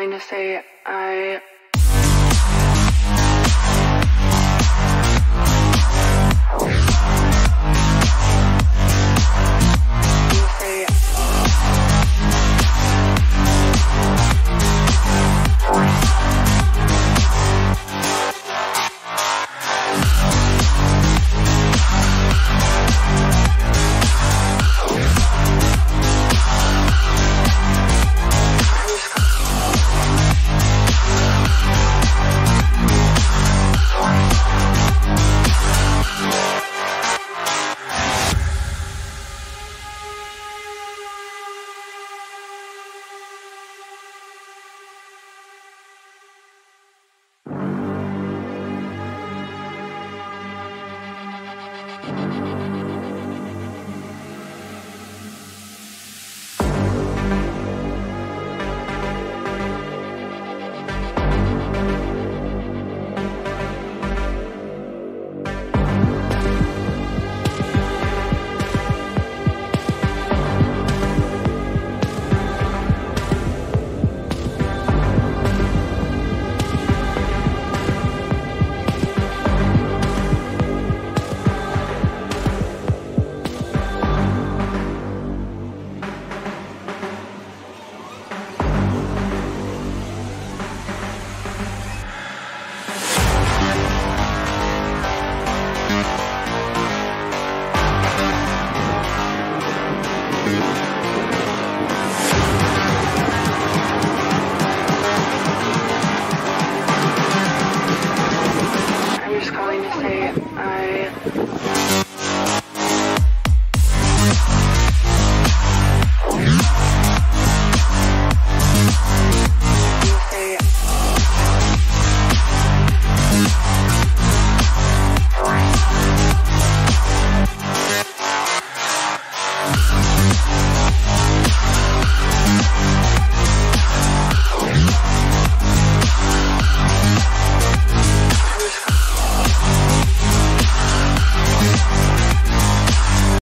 calling to say I